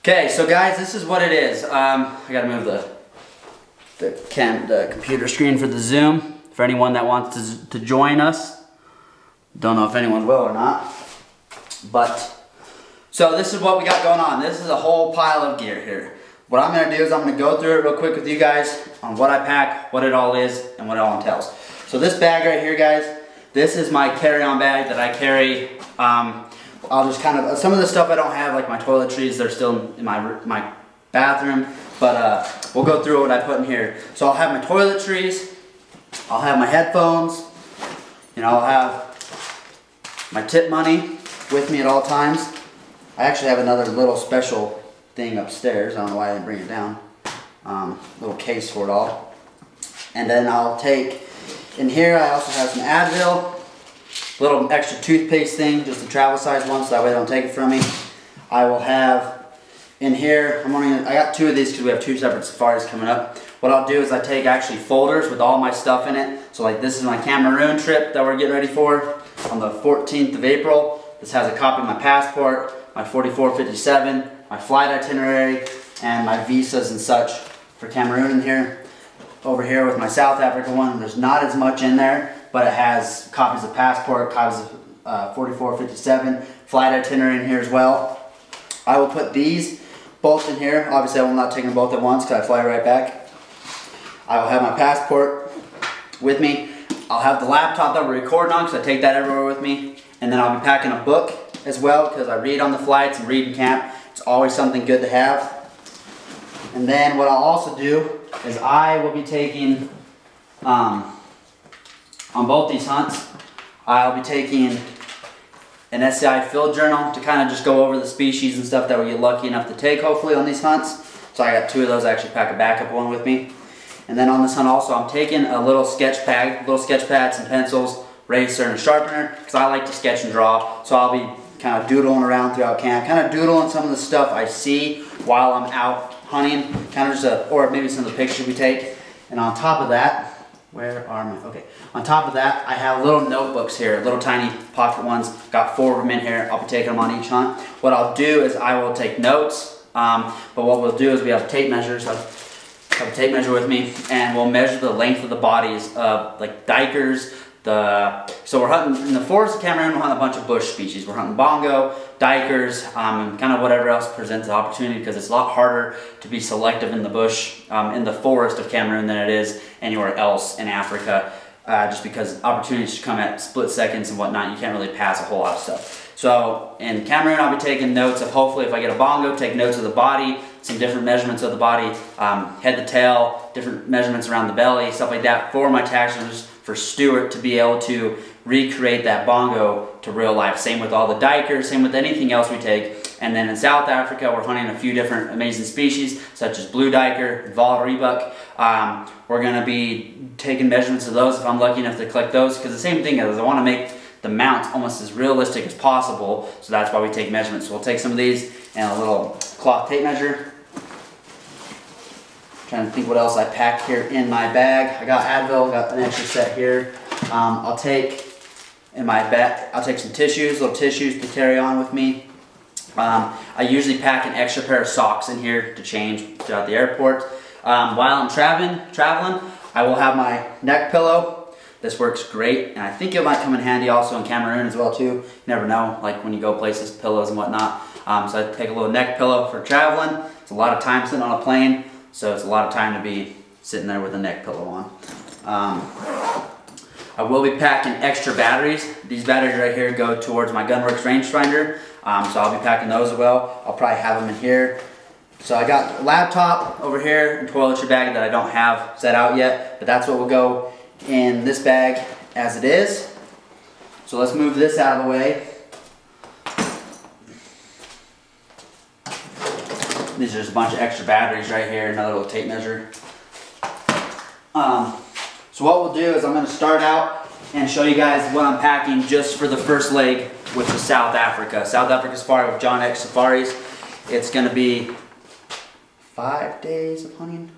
Okay, so guys, this is what it is. Um, I gotta move the the, cam, the computer screen for the Zoom for anyone that wants to, to join us. Don't know if anyone will or not, but so this is what we got going on. This is a whole pile of gear here. What I'm gonna do is I'm gonna go through it real quick with you guys on what I pack, what it all is, and what it all entails. So this bag right here, guys, this is my carry-on bag that I carry. Um, I'll just kind of, some of the stuff I don't have, like my toiletries, they're still in my, my bathroom, but uh, we'll go through what I put in here. So I'll have my toiletries, I'll have my headphones, you know, I'll have my tip money with me at all times. I actually have another little special thing upstairs. I don't know why I didn't bring it down. Um, little case for it all. And then I'll take, in here I also have some Advil, little extra toothpaste thing, just a travel size one, so that way they don't take it from me. I will have in here, I'm only I got two of these because we have two separate safaris coming up. What I'll do is I take actually folders with all my stuff in it. So like this is my Cameroon trip that we're getting ready for on the 14th of April. This has a copy of my passport, my 4457, my flight itinerary, and my visas and such for Cameroon in here. Over here with my South Africa one, there's not as much in there, but it has copies of passport, copies of uh, 4457, flight itinerary in here as well. I will put these both in here. Obviously I will not take them both at once because I fly right back. I will have my passport with me. I'll have the laptop that we're recording on because I take that everywhere with me. And then I'll be packing a book as well because I read on the flights and read in camp. It's always something good to have. And then what I'll also do is I will be taking, um, on both these hunts, I'll be taking an SCI field journal to kind of just go over the species and stuff that we get lucky enough to take hopefully on these hunts. So I got two of those, I actually pack a backup one with me. And then on this hunt also, I'm taking a little sketch pad, little sketch pads and pencils, eraser and sharpener, because I like to sketch and draw. So I'll be kind of doodling around throughout camp, kind of doodling some of the stuff I see while I'm out hunting, kind of just a, or maybe some of the pictures we take. And on top of that, where are my, okay. On top of that, I have little notebooks here, little tiny pocket ones. Got four of them in here. I'll be taking them on each hunt. What I'll do is I will take notes, um, but what we'll do is we have tape measures. I have a tape measure with me, and we'll measure the length of the bodies of like duikers, the, so we're hunting, in the forest of Cameroon, we're hunting a bunch of bush species. We're hunting bongo, duikers, um, kind of whatever else presents the opportunity because it's a lot harder to be selective in the bush, um, in the forest of Cameroon than it is anywhere else in Africa. Uh, just because opportunities should come at split seconds and whatnot, you can't really pass a whole lot of stuff. So in Cameroon, I'll be taking notes of hopefully if I get a bongo, take notes of the body, some different measurements of the body, um, head to tail, different measurements around the belly, stuff like that for my taxidermist for Stuart to be able to recreate that bongo to real life. Same with all the duikers, same with anything else we take. And then in South Africa, we're hunting a few different amazing species, such as blue duiker, Vaal rhebok. Um, we're gonna be taking measurements of those if I'm lucky enough to collect those, because the same thing is I wanna make the mounts almost as realistic as possible, so that's why we take measurements. So we'll take some of these and a little cloth tape measure, Trying to think what else I packed here in my bag. I got Advil, got an extra set here. Um, I'll take in my bag, I'll take some tissues, little tissues to carry on with me. Um, I usually pack an extra pair of socks in here to change throughout the airport. Um, while I'm traveling, traveling, I will have my neck pillow. This works great, and I think it might come in handy also in Cameroon as well too. You never know, like when you go places, pillows and whatnot. Um, so I take a little neck pillow for traveling. It's a lot of time sitting on a plane. So it's a lot of time to be sitting there with a neck pillow on. I will be packing extra batteries. These batteries right here go towards my Gunworks rangefinder. Um, so I'll be packing those as well. I'll probably have them in here. So I got laptop over here and toiletry bag that I don't have set out yet, but that's what will go in this bag as it is. So let's move this out of the way. These are just a bunch of extra batteries right here, another little tape measure. Um, so what we'll do is I'm going to start out and show you guys what I'm packing just for the first leg, which is South Africa. South Africa Safari with John X Safaris. It's going to be five days of hunting?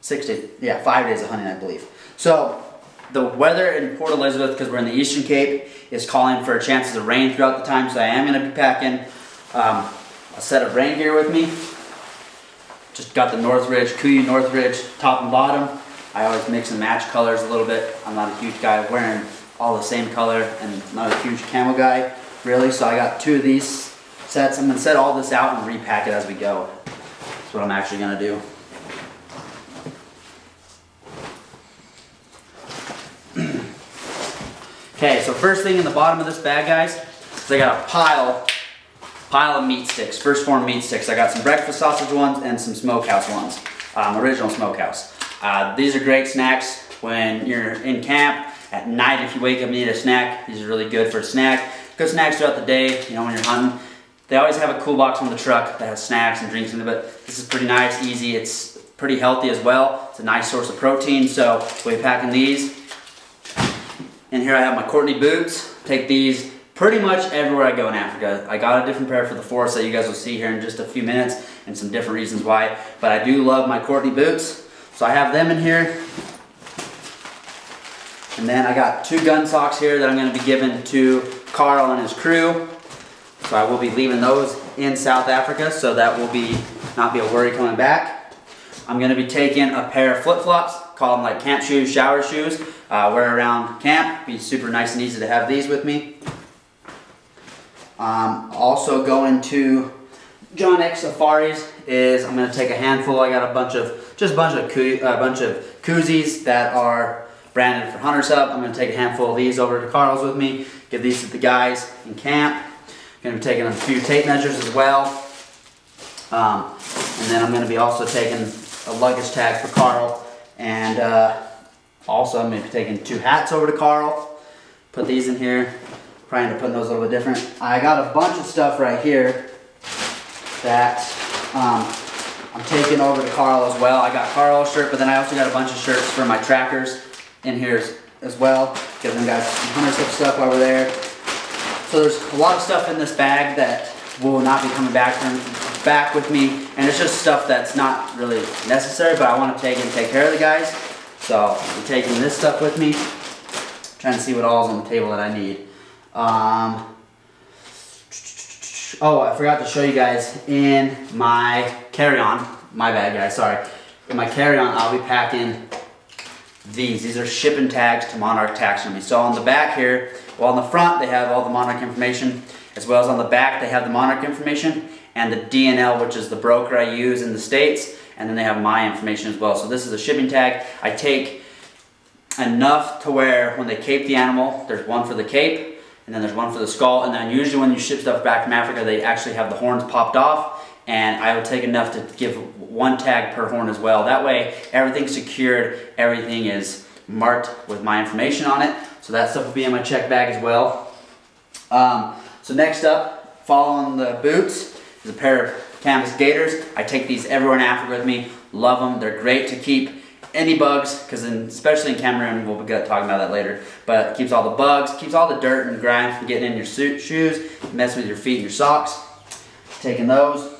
Six days, yeah, five days of hunting, I believe. So the weather in Port Elizabeth, because we're in the Eastern Cape, is calling for chances of rain throughout the time, so I am going to be packing um, a set of rain gear with me. Just got the Northridge, KUIU Northridge top and bottom. I always mix and match colors a little bit. I'm not a huge guy wearing all the same color and not a huge camo guy really. So I got two of these sets. I'm gonna set all this out and repack it as we go. That's what I'm actually gonna do. okay, so first thing in the bottom of this bag, guys, is I got a pile, pile of meat sticks, 1st Phorm meat sticks. I got some breakfast sausage ones and some smokehouse ones, um, original smokehouse. Uh, these are great snacks when you're in camp. At night, if you wake up and need a snack, these are really good for a snack. Good snacks throughout the day, you know, when you're hunting. They always have a cool box on the truck that has snacks and drinks in it, but this is pretty nice, easy. It's pretty healthy as well. It's a nice source of protein, so we'll be packing these. And here I have my Courteney boots. Take these pretty much everywhere I go in Africa. I got a different pair for the forest that you guys will see here in just a few minutes and some different reasons why. But I do love my Courteney boots. So I have them in here. And then I got two gun socks here that I'm gonna be giving to Carl and his crew. So I will be leaving those in South Africa, so that will be not be a worry coming back. I'm gonna be taking a pair of flip-flops, call them like camp shoes, shower shoes, uh, wear around camp. Be super nice and easy to have these with me. Um, also going to John X Safaris is I'm gonna take a handful. I got a bunch of just a bunch of a bunch of koozies that are branded for Hunters Hub. I'm gonna take a handful of these over to Carl's with me. Give these to the guys in camp. I'm Gonna be taking a few tape measures as well. Um, and then I'm gonna be also taking a luggage tag for Carl. And uh, also I'm gonna be taking two hats over to Carl. Put these in here. Trying to put those a little bit different. I got a bunch of stuff right here that um, I'm taking over to Carl as well. I got Carl's shirt, but then I also got a bunch of shirts for my trackers in here as, well. Give them guys some hunter stuff we're there. So there's a lot of stuff in this bag that will not be coming back from, back with me. And it's just stuff that's not really necessary, but I want to take and take care of the guys. So I'm taking this stuff with me. Trying to see what all's on the table that I need. Um, oh, I forgot to show you guys in my carry-on. My bad, guys, sorry. In my carry-on, I'll be packing these. These are shipping tags to Monarch Taxidermy. So on the back here, well, on the front, they have all the Monarch information, as well as on the back, they have the Monarch information and the DNL, which is the broker I use in the States, and then they have my information as well. So this is a shipping tag. I take enough to where when they cape the animal, there's one for the cape, and then there's one for the skull, and then usually when you ship stuff back from Africa, they actually have the horns popped off, and I will take enough to give one tag per horn as well. That way, everything's secured, everything is marked with my information on it, so that stuff will be in my check bag as well. Um, so next up, following the boots, is a pair of canvas gaiters. I take these everywhere in Africa with me. Love them. They're great to keep any bugs, because especially in Cameroon, we'll be talking about that later, but keeps all the bugs, keeps all the dirt and grime from getting in your suit, shoes, messing with your feet and your socks. Taking those.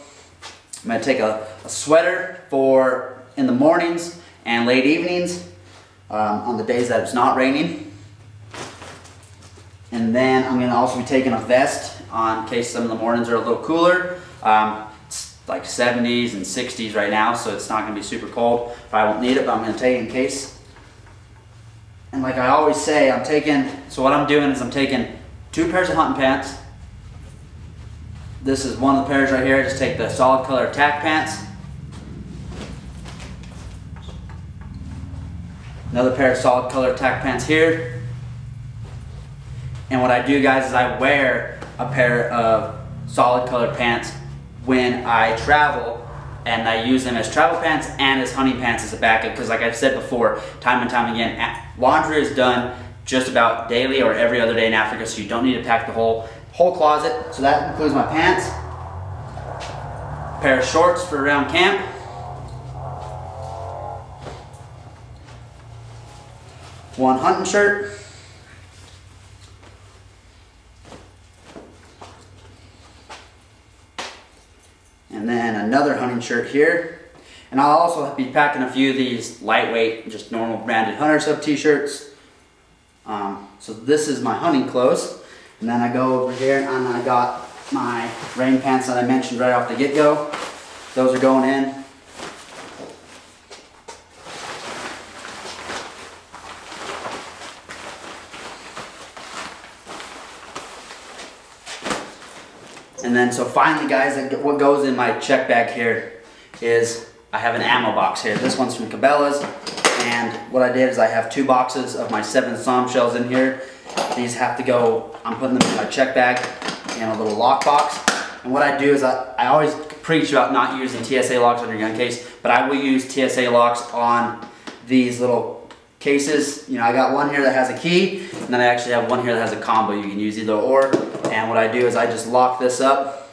I'm to take a, a, sweater for in the mornings and late evenings um, on the days that it's not raining. And then I'm gonna also be taking a vest on in case some of the mornings are a little cooler. Um, it's like 70s and 60s right now, so it's not gonna be super cold. I won't need it, but I'm gonna take it in case. And like I always say, I'm taking, so what I'm doing is I'm taking two pairs of hunting pants. This is one of the pairs right here. Just take the solid color tack pants. Another pair of solid color tack pants here. And what I do guys is I wear a pair of solid color pants when I travel and I use them as travel pants and as hunting pants as a backup because like I've said before, time and time again, laundry is done just about daily or every other day in Africa so you don't need to pack the whole, whole closet. So that includes my pants, pair of shorts for around camp, one hunting shirt, And then another hunting shirt here. And I'll also be packing a few of these lightweight, just normal branded Hunters Hub t-shirts. Um, so this is my hunting clothes. And then I go over here and I got my rain pants that I mentioned right off the get-go. Those are going in. And then, so finally guys, what goes in my check bag here is I have an ammo box here. This one's from Cabela's. And what I did is I have two boxes of my seven SAUM shells in here. These have to go, I'm putting them in my check bag in a little lock box. And what I do is I, I always preach about not using TSA locks on your gun case, but I will use TSA locks on these little cases. You know, I got one here that has a key, and then I actually have one here that has a combo. You can use either or. And what I do is I just lock this up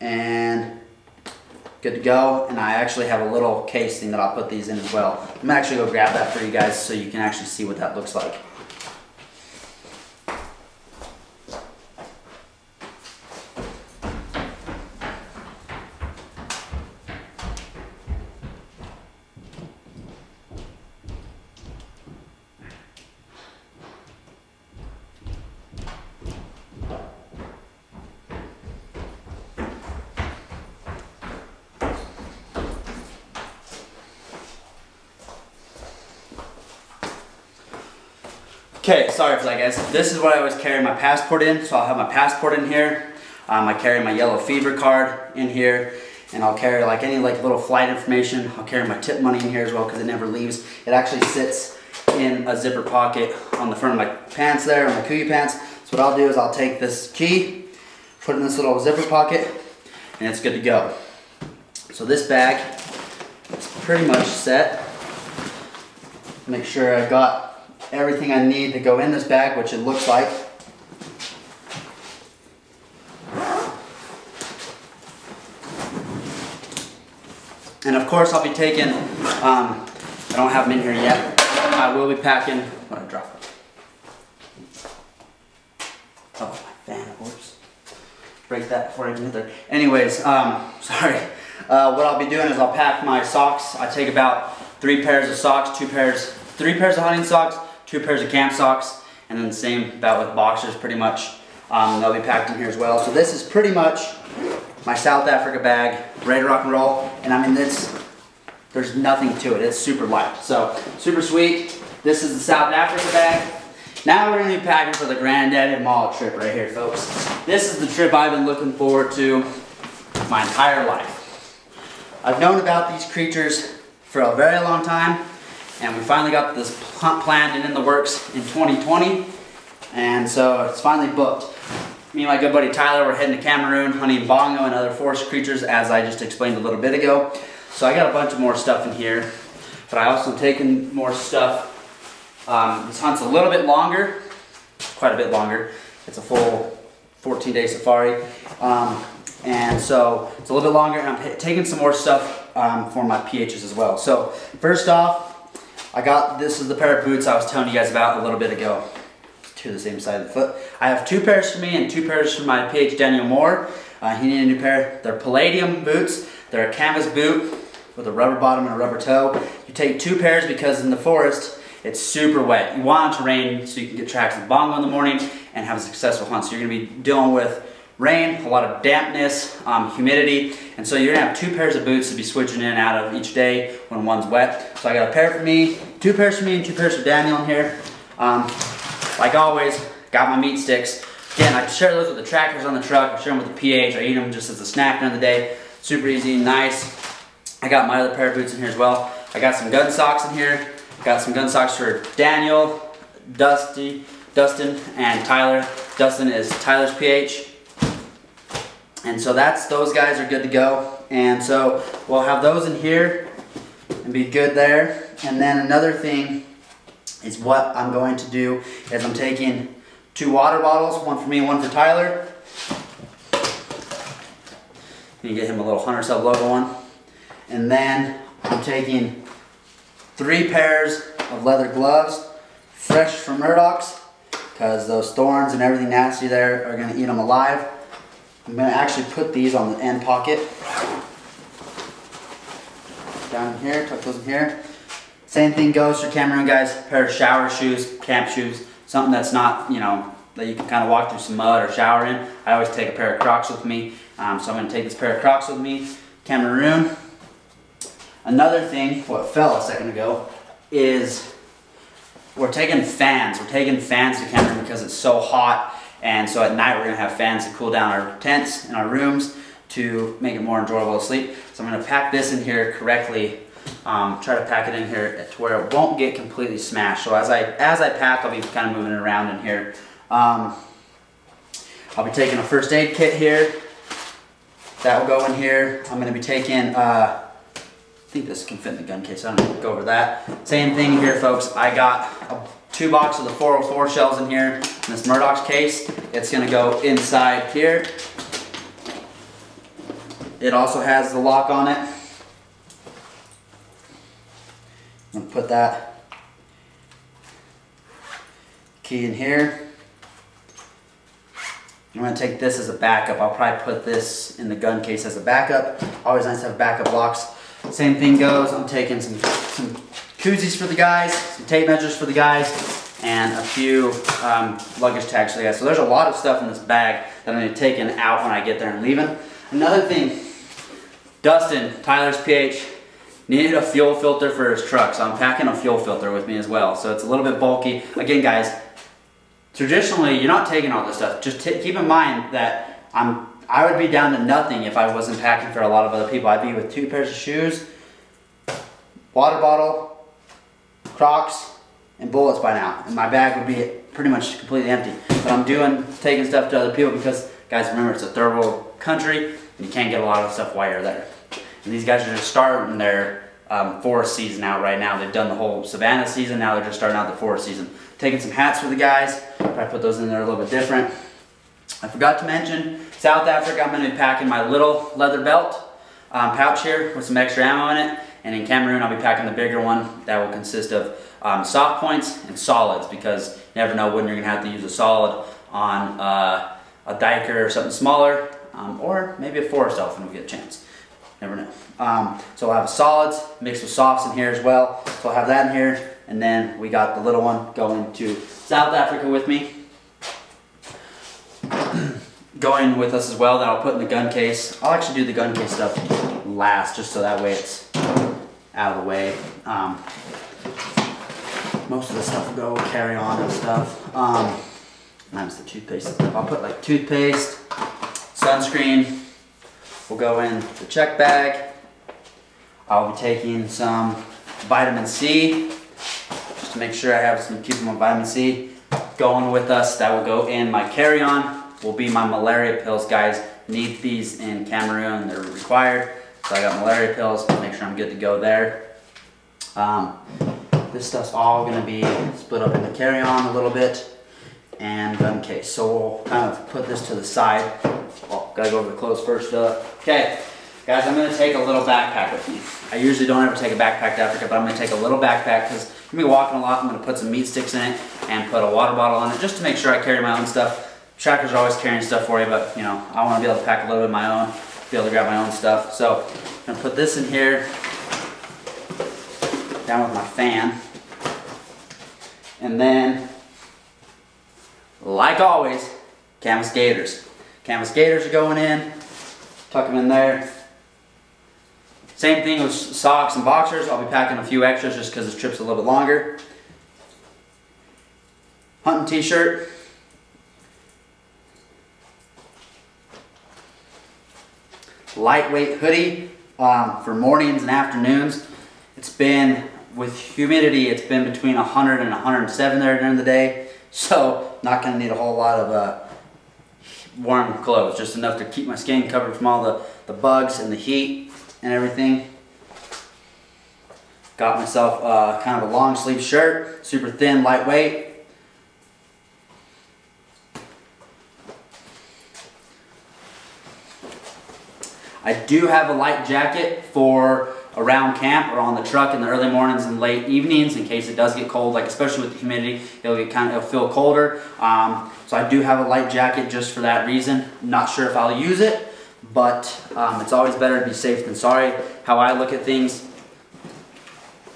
and good to go. And I actually have a little casing that I'll put these in as well. I'm actually gonna grab that for you guys so you can actually see what that looks like. Okay, sorry for that guys. This is what I always carry my passport in. So I'll have my passport in here. Um, I carry my yellow fever card in here. And I'll carry like any like little flight information. I'll carry my tip money in here as well because it never leaves. It actually sits in a zipper pocket on the front of my pants there, my KUIU pants. So what I'll do is I'll take this key, put it in this little zipper pocket, and it's good to go. So this bag is pretty much set. Make sure I've got everything I need to go in this bag, which it looks like. And of course I'll be taking, um, I don't have them in here yet. I will be packing, what I drop Oh, my fan, whoops. Break that before I get there. Anyways, um, sorry. Uh, what I'll be doing is I'll pack my socks. I take about three pairs of socks, two pairs, three pairs of hunting socks, two pairs of camp socks, and then the same about with boxers pretty much. Um, they'll be packed in here as well. So this is pretty much my South Africa bag, ready to rock and roll. And I mean, this, there's nothing to it. It's super light. So super sweet. This is the South Africa bag. Now we're gonna be packing for the Grandaddy Mall trip right here, folks. This is the trip I've been looking forward to my entire life. I've known about these creatures for a very long time and we finally got this planned and in the works in 2020 and so it's finally booked. Me and my good buddy Tyler we're heading to Cameroon hunting bongo and other forest creatures as I just explained a little bit ago. So I got a bunch of more stuff in here but I also taken more stuff. Um, this hunt's a little bit longer, quite a bit longer. It's a full 14 day safari. Um, and so it's a little bit longer and I'm taking some more stuff um, for my PHs as well. So first off, I got, this is the pair of boots I was telling you guys about a little bit ago. to the same side of the foot. I have two pairs for me and two pairs for my PH Daniel Moore. Uh, he needed a new pair. They're Palladium boots. They're a canvas boot with a rubber bottom and a rubber toe. You take two pairs because in the forest, it's super wet. You want it to rain so you can get tracks of bongo in the morning and have a successful hunt. So you're gonna be dealing with rain, a lot of dampness, um, humidity, and so you're gonna have two pairs of boots to be switching in and out of each day when one's wet. So I got a pair for me, two pairs for me, and two pairs for Daniel in here. Um, like always, got my meat sticks. Again, I share those with the trackers on the truck. I share them with the PH. I eat them just as a snack during the day. Super easy, nice. I got my other pair of boots in here as well. I got some gun socks in here. Got some gun socks for Daniel, Dusty, Dustin, and Tyler. Dustin is Tyler's PH. And so that's, those guys are good to go. And so we'll have those in here and be good there. And then another thing is what I'm going to do is I'm taking two water bottles, one for me one for Tyler. You get him a little Hunters Hub logo one. And then I'm taking three pairs of leather gloves, fresh from Murdoch's, because those thorns and everything nasty there are gonna eat them alive. I'm going to actually put these on the end pocket. Down here, tuck those in here. Same thing goes for Cameroon guys, pair of shower shoes, camp shoes, something that's not, you know, that you can kind of walk through some mud or shower in. I always take a pair of Crocs with me. Um, so I'm gonna take this pair of Crocs with me, Cameroon. Another thing, what fell a second ago, is we're taking fans. We're taking fans to Cameroon because it's so hot. And so at night we're gonna have fans to cool down our tents and our rooms to make it more enjoyable to sleep. So I'm gonna pack this in here correctly. Um, try to pack it in here to where it won't get completely smashed. So as I as I pack, I'll be kind of moving it around in here. Um, I'll be taking a first aid kit here. That will go in here. I'm gonna be taking, uh, I think this can fit in the gun case. I don't go over that. Same thing here, folks. I got a two box of the 404 shells in here this Murdoch's case. It's gonna go inside here. It also has the lock on it. I'm gonna put that key in here. I'm gonna take this as a backup. I'll probably put this in the gun case as a backup. Always nice to have backup locks. Same thing goes, I'm taking some, some koozies for the guys, some tape measures for the guys, and a few um, luggage tags for the guys. So there's a lot of stuff in this bag that I'm gonna taking out when I get there and leaving. Another thing, Dustin, Tyler's PH, needed a fuel filter for his truck, so I'm packing a fuel filter with me as well. So it's a little bit bulky. Again, guys, traditionally, you're not taking all this stuff. Just keep in mind that I'm, I would be down to nothing if I wasn't packing for a lot of other people. I'd be with two pairs of shoes, water bottle, Crocs, and bullets by now. And my bag would be pretty much completely empty. But I'm doing, taking stuff to other people because, guys, remember, it's a third world country, and you can't get a lot of stuff while you're there. And these guys are just starting their um, forest season out right now. They've done the whole Savannah season, now they're just starting out the forest season. Taking some hats for the guys. I put those in there a little bit different. I forgot to mention, South Africa, I'm gonna be packing my little leather belt um, pouch here with some extra ammo in it. And in Cameroon, I'll be packing the bigger one that will consist of um, soft points and solids because you never know when you're gonna have to use a solid on uh, a duiker or something smaller, um, or maybe a forest elf when we get a chance. Never know. Um, so I'll have solids mixed with softs in here as well. So I'll have that in here. And then we got the little one going to South Africa with me. going with us as well that I'll put in the gun case. I'll actually do the gun case stuff last just so that way it's out of the way. Um, most of the stuff will go carry on and stuff. Um, minus the toothpaste. I'll put like toothpaste, sunscreen, will go in the check bag. I'll be taking some vitamin C just to make sure I have some my vitamin C going with us. That will go in my carry-on. Will be my malaria pills, guys. Need these in Cameroon. They're required. So I got malaria pills. Make sure I'm good to go there. Um, this stuff's all gonna be split up in the carry-on a little bit and gun case. So we'll kind of put this to the side. Well, gotta go over the clothes first. Uh, okay, guys, I'm gonna take a little backpack with me. I usually don't ever take a backpack to Africa, but I'm gonna take a little backpack because I'm gonna be walking a lot. I'm gonna put some meat sticks in it and put a water bottle in it just to make sure I carry my own stuff. Trackers are always carrying stuff for you, but you know, I wanna be able to pack a little bit of my own, be able to grab my own stuff. So I'm gonna put this in here, down with my fan. And then, like always, canvas gaiters. Canvas gaiters are going in, tuck them in there. Same thing with socks and boxers. I'll be packing a few extras just because this trip's a little bit longer. Hunting t-shirt. Lightweight hoodie um, for mornings and afternoons. It's been, with humidity, it's been between 100 and 107 there during the day. So not to need a whole lot of uh, warm clothes, just enough to keep my skin covered from all the, the bugs and the heat and everything. Got myself uh, kind of a long sleeve shirt, super thin, lightweight. I do have a light jacket for around camp or on the truck in the early mornings and late evenings in case it does get cold, like especially with the humidity, it'll get kind of, it'll feel colder. Um, so I do have a light jacket just for that reason. Not sure if I'll use it, but um, it's always better to be safe than sorry. How I look at things,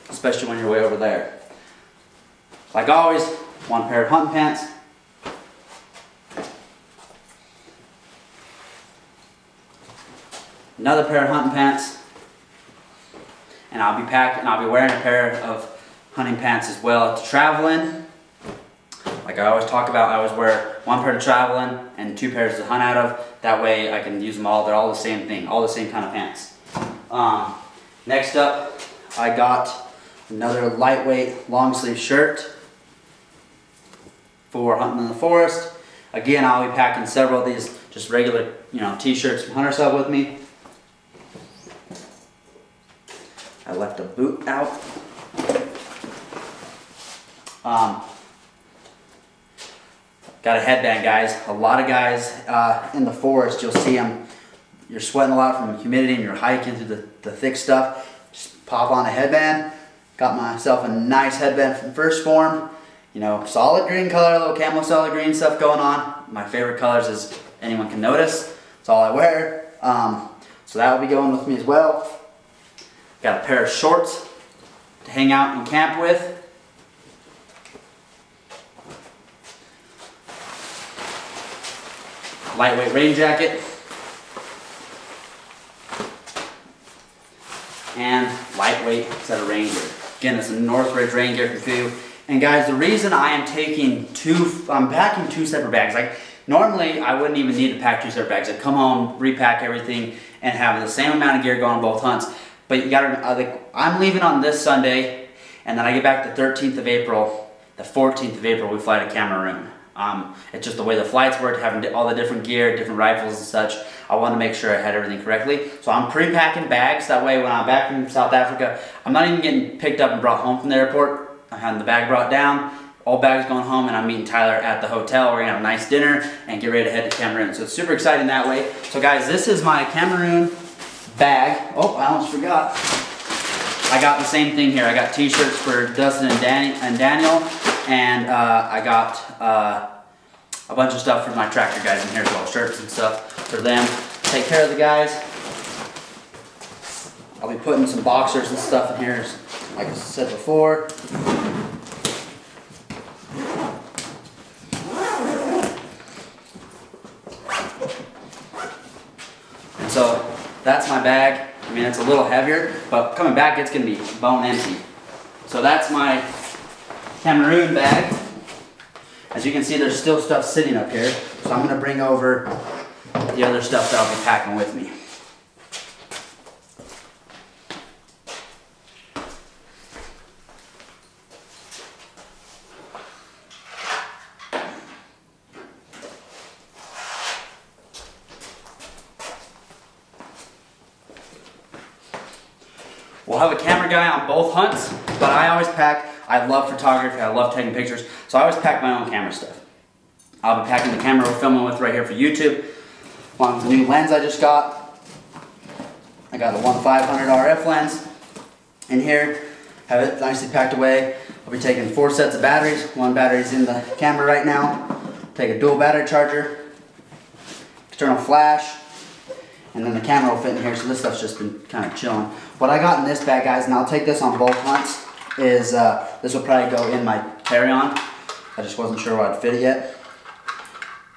especially when you're way over there. Like always, one pair of hunting pants, another pair of hunting pants, and I'll be packing, I'll be wearing a pair of hunting pants as well to travel in. Like I always talk about, I always wear one pair to travel in and two pairs to hunt out of. That way I can use them all. They're all the same thing, all the same kind of pants. Um, next up, I got another lightweight long sleeve shirt for hunting in the forest. Again, I'll be packing several of these just regular, you know, t-shirts from Hunters Hub with me. I left a boot out. Um, got a headband, guys. A lot of guys uh, in the forest, you'll see them. You're sweating a lot from humidity and you're hiking through the, the thick stuff. Just pop on a headband. Got myself a nice headband from 1st Phorm. You know, solid green color, a little camo solid green stuff going on. My favorite colors as anyone can notice. It's all I wear. Um, so that will be going with me as well. Got a pair of shorts to hang out and camp with. Lightweight rain jacket. And lightweight set of rain gear. Again, it's a Northridge rain gear for you. And guys, the reason I am taking two, I'm packing two separate bags. Like normally I wouldn't even need to pack two separate bags. I'd come home, repack everything, and have the same amount of gear going on both hunts. But you gotta, uh, like, I'm leaving on this Sunday, and then I get back the 13th of April. The 14th of April, we fly to Cameroon. Um, it's just the way the flights work, having all the different gear, different rifles and such. I want to make sure I had everything correctly. So I'm pre-packing bags. That way when I'm back in South Africa, I'm not even getting picked up and brought home from the airport. I'm having the bag brought down, all bags going home, and I'm meeting Tyler at the hotel. We're gonna have a nice dinner and get ready to head to Cameroon. So it's super exciting that way. So guys, this is my Cameroon bag. Oh, I almost forgot. I got the same thing here. I got t-shirts for Dustin and, Danny, and Daniel, and uh, I got uh, a bunch of stuff for my tractor guys in here as well, shirts and stuff for them. Take care of the guys. I'll be putting some boxers and stuff in here, like I said before. And so that's my bag. I mean, it's a little heavier, but coming back, it's gonna be bone empty. So that's my Cameroon bag. As you can see, there's still stuff sitting up here. So I'm gonna bring over the other stuff that I'll be packing with me. We'll have a camera guy on both hunts, but I always pack, I love photography, I love taking pictures, so I always pack my own camera stuff. I'll be packing the camera we're filming with right here for YouTube, along with the new lens I just got. I got a 1-500 RF lens in here, have it nicely packed away. I'll be taking four sets of batteries. One battery's in the camera right now. Take a dual battery charger, external flash, and then the camera will fit in here, so this stuff's just been kind of chilling. What I got in this bag, guys, and I'll take this on both hunts, is uh, this will probably go in my carry-on. I just wasn't sure where I'd fit it yet.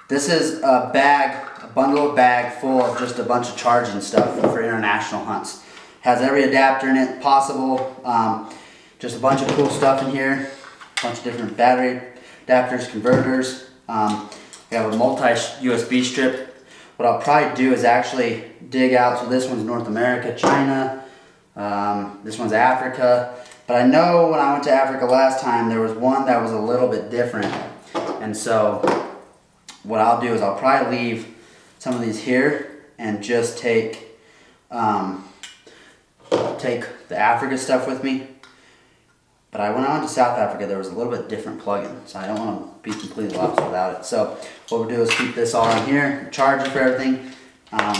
This is a bag, a bundle of bag full of just a bunch of charging stuff for international hunts. Has every adapter in it possible. Um, just a bunch of cool stuff in here. A bunch of different battery adapters, converters. Um, we have a multi-USB strip what I'll probably do is actually dig out, so this one's North America, China, um, this one's Africa, but I know when I went to Africa last time, there was one that was a little bit different, and so what I'll do is I'll probably leave some of these here and just take um, take the Africa stuff with me but I went on to South Africa, there was a little bit different plugin, so I don't want to be completely lost without it. So what we'll do is keep this all on here, charger for everything. Um,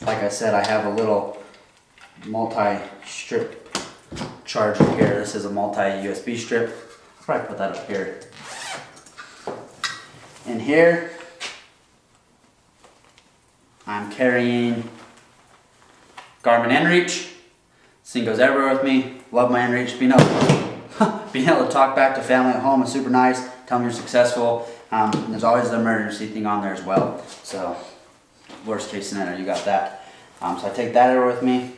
like I said, I have a little multi-strip charger here. This is a multi-USB strip. I'll probably put that up here. In here, I'm carrying Garmin inReach. Thing goes everywhere with me. Love my inReach. Being able, being able to talk back to family at home is super nice. Tell them you're successful. Um, there's always the emergency thing on there as well. So worst case scenario, you got that. Um, so I take that over with me.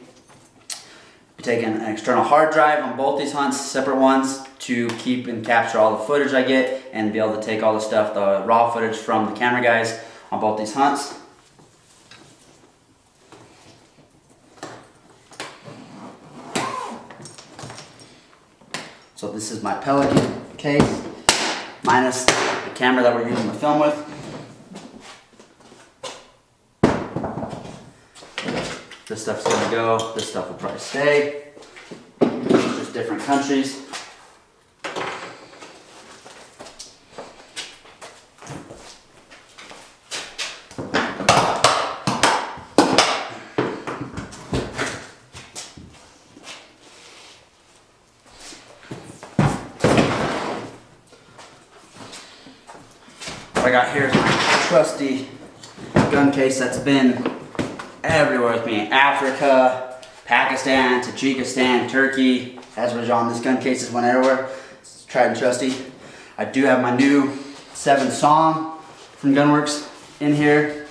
Be taking an external hard drive on both these hunts, separate ones, to keep and capture all the footage I get and be able to take all the stuff, the raw footage from the camera guys on both these hunts. So this is my Pelican case, minus the camera that we're using to film with. This stuff's gonna go, this stuff will probably stay. Just different countries. Got here is my trusty gun case that's been everywhere with me. Africa, Pakistan, Tajikistan, Turkey, Azerbaijan. This gun case has went everywhere. It's tried and trusty. I do have my new 7 SAUM from Gunworks in here.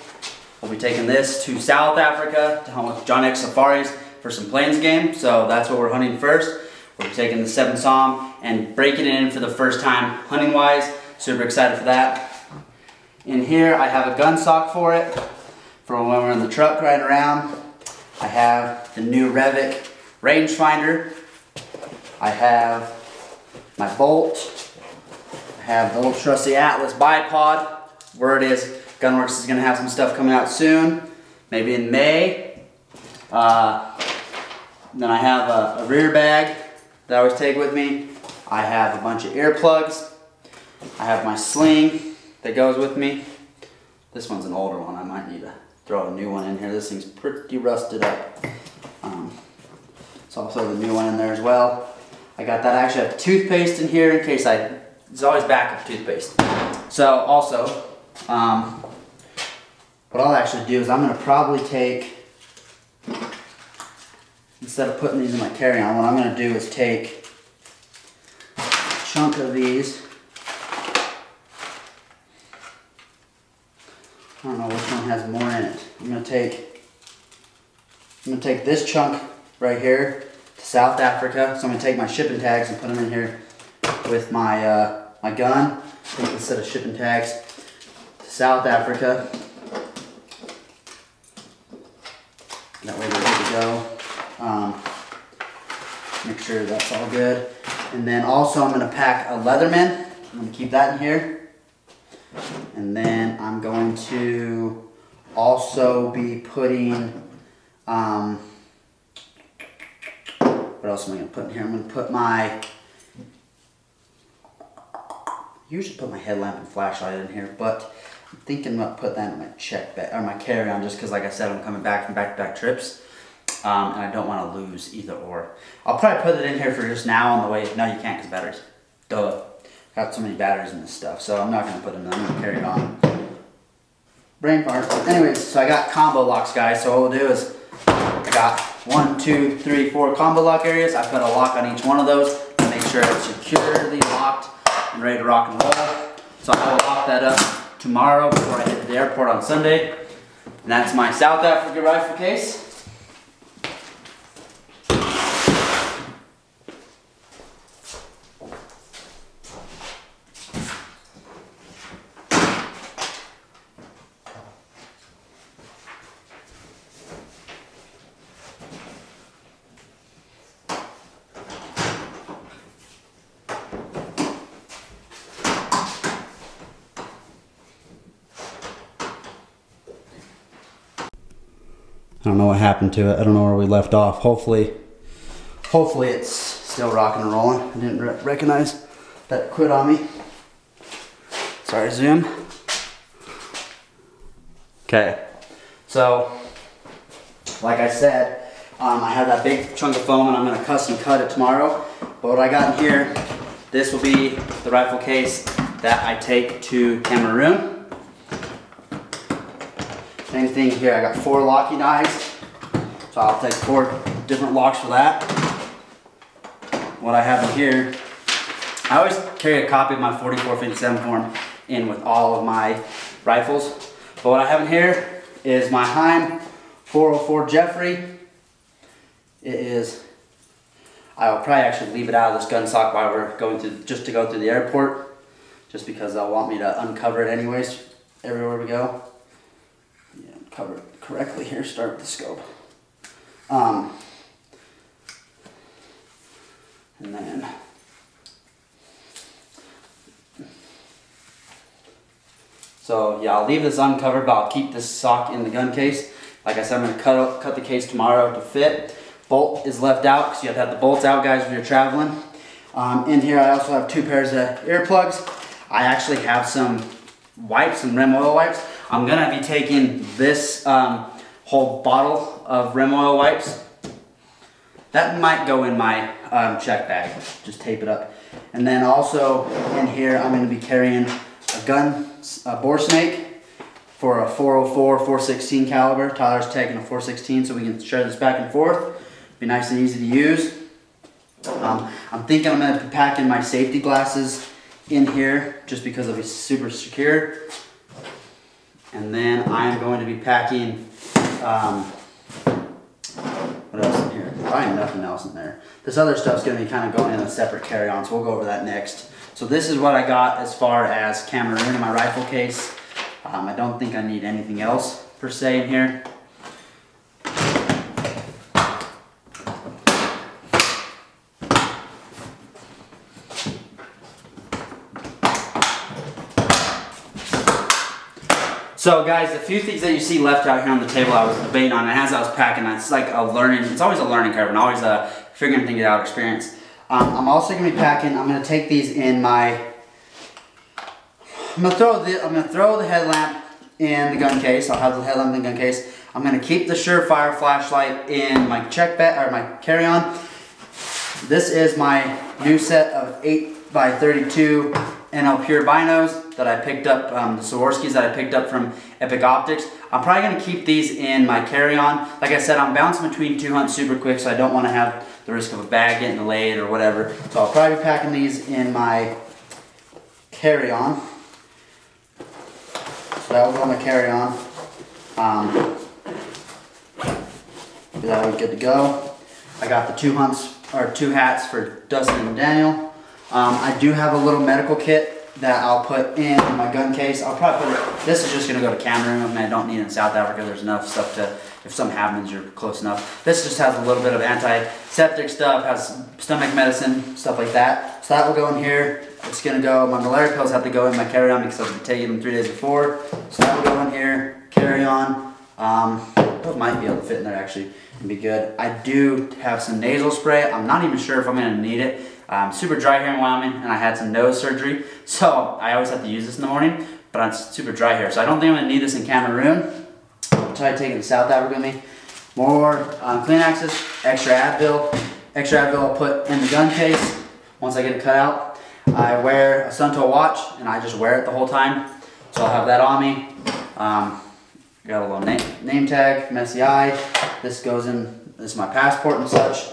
We'll be taking this to South Africa to hunt with John X Safaris for some plains game. So that's what we're hunting first. We're taking the 7 SAUM and breaking it in for the first time hunting wise. Super excited for that. In here I have a gun sock for it for when we're in the truck riding around. I have the new Revic rangefinder. I have my bolt. I have the old trusty Atlas bipod. Word is Gunworks is gonna have some stuff coming out soon, maybe in May. Uh, then I have a, a rear bag that I always take with me. I have a bunch of earplugs. I have my sling that goes with me. This one's an older one. I might need to throw a new one in here. This thing's pretty rusted up. Um, so I'll throw the new one in there as well. I got that. I actually have toothpaste in here in case I, there's always backup toothpaste. So also, um, what I'll actually do is I'm gonna probably take, instead of putting these in my carry-on, what I'm gonna do is take a chunk of these I don't know which one has more in it. I'm gonna take, I'm gonna take this chunk right here to South Africa. So I'm gonna take my shipping tags and put them in here with my uh, my gun. Take a set of shipping tags to South Africa. That way they're good to go. Um, make sure that's all good. And then also I'm gonna pack a Leatherman. I'm gonna keep that in here. And then I'm going to also be putting, um, what else am I going to put in here? I'm going to put my, usually put my headlamp and flashlight in here, but I'm thinking about putting that in my check bag, or my carry-on, just because like I said, I'm coming back from back-to-back -back trips. Um, and I don't want to lose either or. I'll probably put it in here for just now on the way. No, you can't because batteries. Duh got so many batteries in this stuff, so I'm not going to put them in. I'm going to carry it on. Brain fart. Anyways, so I got combo locks, guys. So what we'll do is I got one, two, three, four combo lock areas. I put a lock on each one of those to make sure it's securely locked and ready to rock and roll. So I will lock that up tomorrow before I to the airport on Sunday. And that's my South Africa rifle case. I don't know what happened to it. I don't know where we left off. Hopefully, hopefully it's still rocking and rolling. I didn't re recognize that quit on me. Sorry, zoom. Okay, so like I said, um, I have that big chunk of foam and I'm gonna custom cut it tomorrow. But what I got in here, this will be the rifle case that I take to Cameroon. Thing here, I got four locking eyes. So I'll take four different locks for that. What I have in here, I always carry a copy of my 4457 form in with all of my rifles. But what I have in here is my Heym 404 Jeffery. It is, I'll probably actually leave it out of this gun sock while we're going to, just to go through the airport, just because they'll want me to uncover it anyways, everywhere we go. Cover it correctly here, start with the scope. Um, and then So yeah, I'll leave this uncovered, but I'll keep this sock in the gun case. Like I said, I'm gonna cut, cut the case tomorrow to fit. Bolt is left out because you have to have the bolts out, guys, when you're traveling. Um, in here, I also have two pairs of earplugs. I actually have some wipes, some Rem oil wipes. I'm gonna be taking this um, whole bottle of Rem oil wipes. That might go in my um, check bag. Just tape it up. And then also in here, I'm gonna be carrying a gun a bore snake for a 404, 416 caliber. Tyler's taking a 416 so we can share this back and forth. Be nice and easy to use. Um, I'm thinking I'm to be packing my safety glasses in here just because it'll be super secure. And then I'm going to be packing, um, what else in here? Probably nothing else in there. This other stuff's going to be kind of going in a separate carry-on, so we'll go over that next. So this is what I got as far as Cameroon in my rifle case. Um, I don't think I need anything else per se in here. So guys, a few things that you see left out here on the table I was debating on, and as I was packing, it's like a learning, it's always a learning curve and always a figuring things out experience. Um, I'm also gonna be packing, I'm gonna take these in my, I'm gonna throw the, I'm gonna throw the headlamp in the gun case. I'll have the headlamp in the gun case. I'm gonna keep the Surefire flashlight in my check bag, or my carry-on. This is my new set of 8 by 32 NL Pure binos that I picked up, um, the Swarovskis that I picked up from Epic Optics. I'm probably gonna keep these in my carry-on. Like I said, I'm bouncing between two hunts super quick, so I don't wanna have the risk of a bag getting delayed or whatever. So I'll probably be packing these in my carry-on. So that will go in my carry-on. Um, that will good to go. I got the two hunts or two hats for Dustin and Daniel. Um, I do have a little medical kit that I'll put in my gun case. I'll probably put it, this is just gonna go to Cameroon. I mean, I don't need it in South Africa. There's enough stuff to, if something happens, you're close enough. This just has a little bit of antiseptic stuff, has stomach medicine, stuff like that. So that will go in here. It's gonna go, my malaria pills have to go in my carry-on because I've taking them three days before. So that will go in here, carry-on. Um, those might be able to fit in there actually and be good. I do have some nasal spray. I'm not even sure if I'm gonna need it. I'm super dry here in Wyoming and I had some nose surgery. So I always have to use this in the morning, but I'm super dry here. So I don't think I'm gonna need this in Cameroon. I'll try to South Africa with me. More um, Kleenexes, extra Advil. Extra Advil I'll put in the gun case once I get it cut out. I wear a Suunto watch and I just wear it the whole time. So I'll have that on me. Um, got a little name, name tag from SCI. This goes in, this is my passport and such.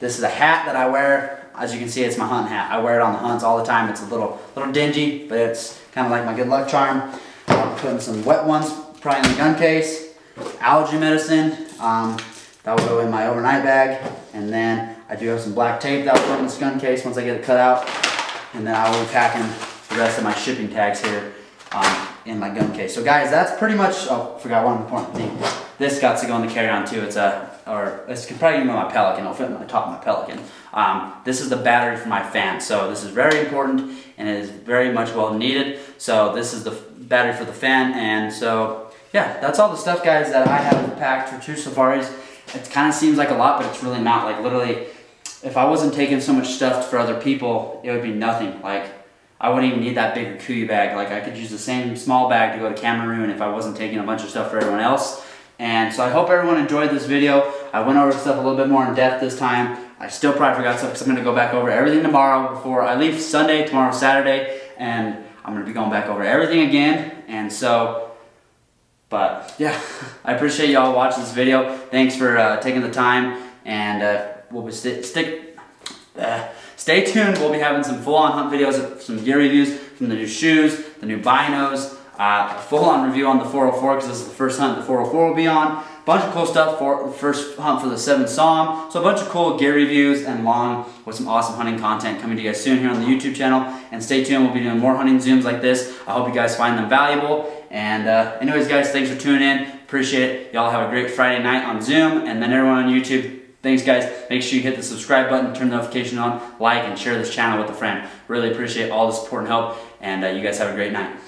This is a hat that I wear as you can see, it's my hunt hat. I wear it on the hunts all the time. It's a little, little dingy, but it's kind of like my good luck charm. I'm putting some wet ones probably in the gun case. Allergy medicine, um, that will go in my overnight bag. And then I do have some black tape that will go in this gun case once I get it cut out. And then I will be packing the rest of my shipping tags here um, in my gun case. So guys, that's pretty much, oh, forgot one important thing. This got to go in the carry-on too. It's a, or could probably even my Pelican. It'll fit on the top of my Pelican. Um, this is the battery for my fan. So this is very important and it is very much well needed. So this is the battery for the fan. And so yeah, that's all the stuff guys that I have packed for two safaris. It kind of seems like a lot, but it's really not. Like literally, if I wasn't taking so much stuff for other people, it would be nothing. Like I wouldn't even need that big KUIU bag. Like I could use the same small bag to go to Cameroon if I wasn't taking a bunch of stuff for everyone else. And so I hope everyone enjoyed this video. I went over stuff a little bit more in depth this time. I still probably forgot stuff because I'm going to go back over everything tomorrow before I leave Sunday, tomorrow Saturday, and I'm going to be going back over everything again. And so, but yeah, I appreciate y'all watching this video. Thanks for uh, taking the time, and uh, we'll be st stick. Uh, stay tuned. We'll be having some full-on hunt videos, some gear reviews from the new shoes, the new binos, Uh, full-on review on the 404 because this is the first hunt the 404 will be on. Bunch of cool stuff for first hunt for the 7 SAUM. So a bunch of cool gear reviews and long with some awesome hunting content coming to you guys soon here on the YouTube channel. And stay tuned, we'll be doing more hunting zooms like this. I hope you guys find them valuable. And uh, anyways guys, thanks for tuning in. Appreciate it. Y'all have a great Friday night on Zoom. And then everyone on YouTube, thanks guys. Make sure you hit the subscribe button, turn the notification on, like, and share this channel with a friend. Really appreciate all the support and help. And uh, you guys have a great night.